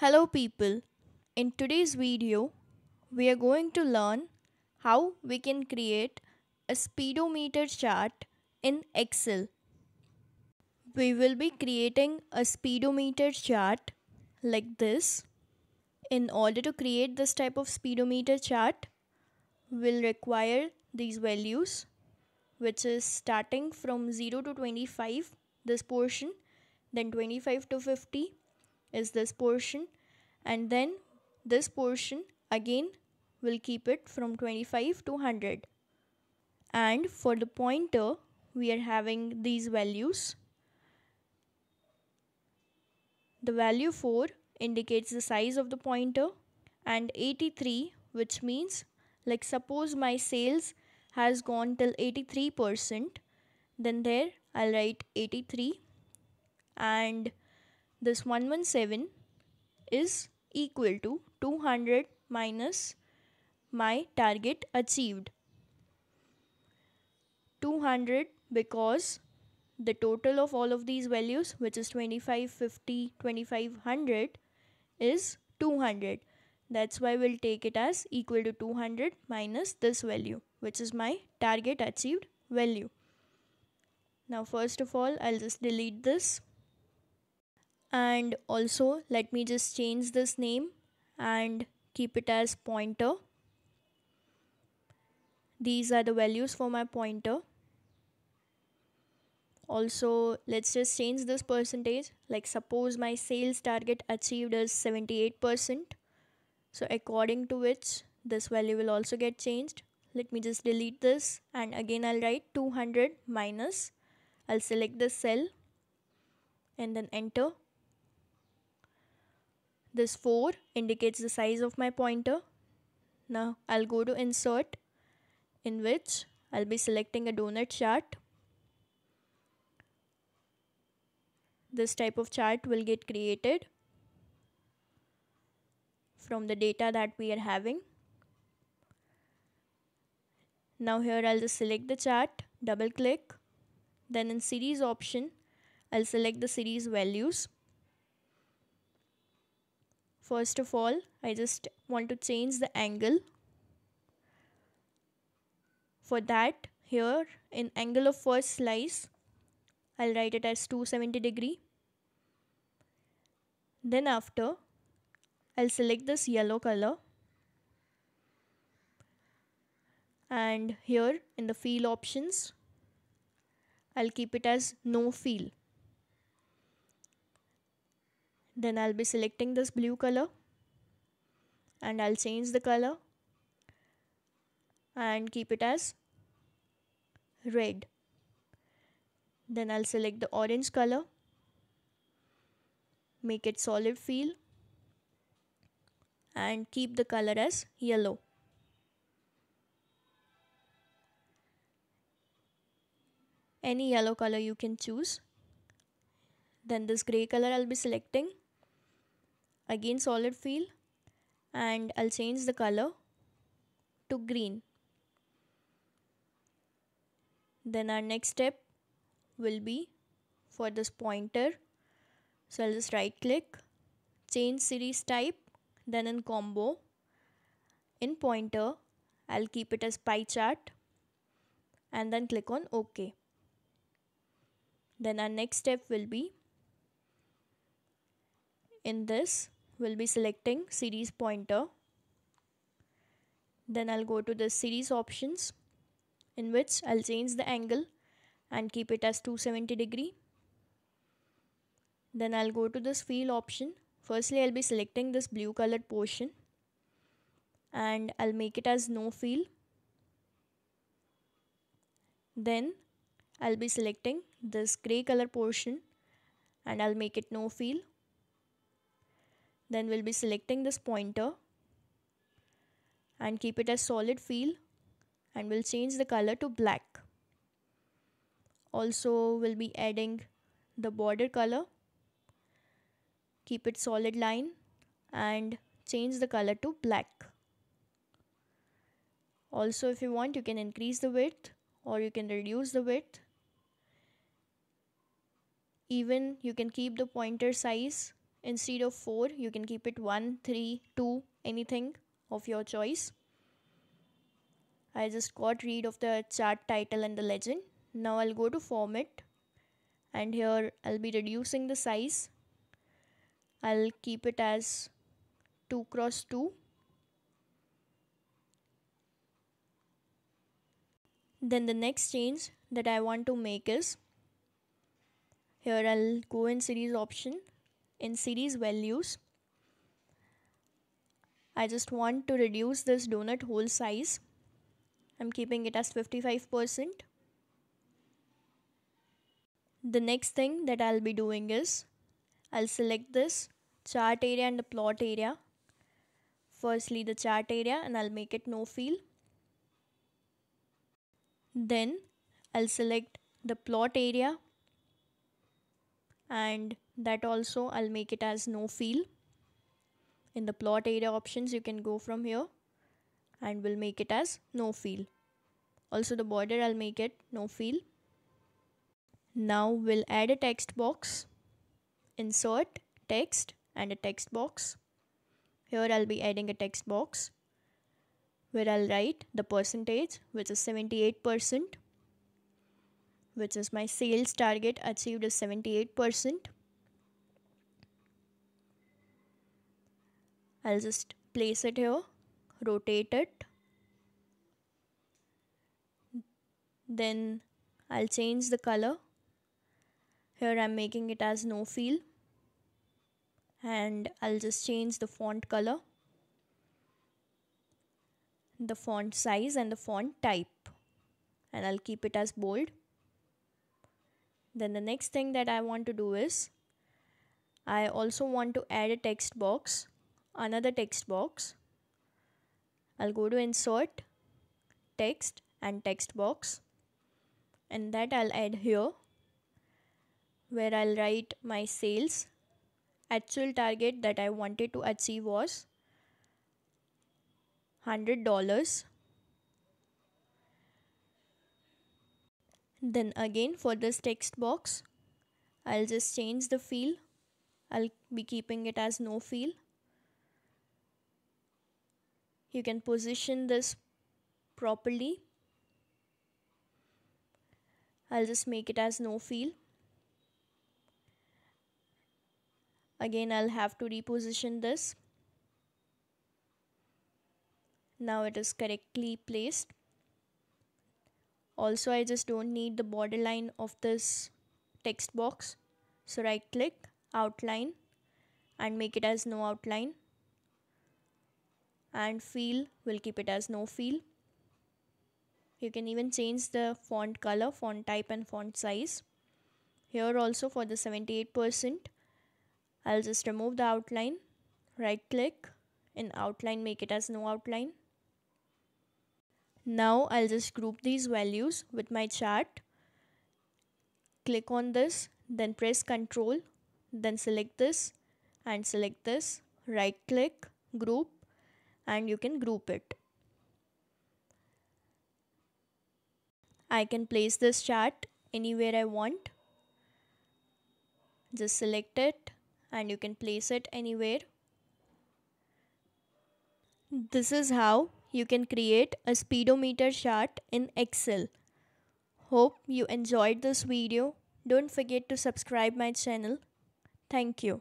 Hello people. In today's video, we are going to learn how we can create a speedometer chart in Excel. We will be creating a speedometer chart like this. In order to create this type of speedometer chart, we'll require these values which is starting from 0 to 25 this portion then 25 to 50 is this portion. And then this portion again will keep it from 25 to 100 and for the pointer we are having these values. The value 4 indicates the size of the pointer and 83 which means like suppose my sales has gone till 83% then there I'll write 83 and this 117 is equal to 200 minus my target achieved. 200 because the total of all of these values which is 25 50 2500 is 200 that's why we'll take it as equal to 200 minus this value which is my target achieved value. Now first of all I'll just delete this and also let me just change this name and keep it as pointer. These are the values for my pointer. Also let's just change this percentage. Like suppose my sales target achieved is 78% so according to which this value will also get changed. Let me just delete this and again I'll write 200 minus. I'll select the cell and then enter this 4 indicates the size of my pointer. Now I'll go to insert in which I'll be selecting a donut chart. This type of chart will get created from the data that we are having. Now here I'll just select the chart, double click. Then in series option, I'll select the series values first of all I just want to change the angle. For that here in angle of first slice I'll write it as 270 degree. Then after I'll select this yellow color. And here in the fill options I'll keep it as no fill then I'll be selecting this blue color and I'll change the color and keep it as red. Then I'll select the orange color make it solid fill and keep the color as yellow. Any yellow color you can choose. Then this gray color I'll be selecting again solid fill and I'll change the color to green. Then our next step will be for this pointer. So I'll just right click change series type then in combo in pointer I'll keep it as pie chart and then click on OK. Then our next step will be in this will be selecting series pointer. Then I'll go to the series options in which I'll change the angle and keep it as 270 degree. Then I'll go to this fill option. Firstly I'll be selecting this blue colored portion and I'll make it as no fill then I'll be selecting this gray color portion and I'll make it no fill then we'll be selecting this pointer and keep it as solid fill and we'll change the color to black. Also we'll be adding the border color keep it solid line and change the color to black. Also if you want you can increase the width or you can reduce the width. Even you can keep the pointer size instead of 4 you can keep it 1 3 2 anything of your choice. I just got rid of the chart title and the legend. Now I'll go to format. And here I'll be reducing the size. I'll keep it as 2 cross 2 then the next change that I want to make is here I'll go in series option in series values. I just want to reduce this donut hole size. I'm keeping it as 55% the next thing that I'll be doing is I'll select this chart area and the plot area. Firstly the chart area and I'll make it no fill then I'll select the plot area and that also I'll make it as no fill in the plot area options you can go from here and we'll make it as no fill also the border I'll make it no fill now we'll add a text box. Insert text and a text box. Here I'll be adding a text box where I'll write the percentage which is 78% which is my sales target achieved is 78%. I'll just place it here, rotate it. Then I'll change the color. Here I'm making it as no fill and I'll just change the font color the font size and the font type and I'll keep it as bold. Then the next thing that I want to do is I also want to add a text box, another text box. I'll go to insert, text and text box and that I'll add here where I'll write my sales. Actual target that I wanted to achieve was $100 then again for this text box I'll just change the field I'll be keeping it as no field you can position this properly. I'll just make it as no field again I'll have to reposition this. Now it is correctly placed also I just don't need the borderline of this text box. So right click outline and make it as no outline. And fill will keep it as no fill you can even change the font color font type and font size. Here also for the 78% I'll just remove the outline. Right click in outline make it as no outline now I'll just group these values with my chart. Click on this, then press Ctrl, then select this and select this. Right click, group and you can group it. I can place this chart anywhere I want. Just select it and you can place it anywhere. This is how you can create a speedometer chart in Excel. Hope you enjoyed this video. Don't forget to subscribe my channel. Thank you.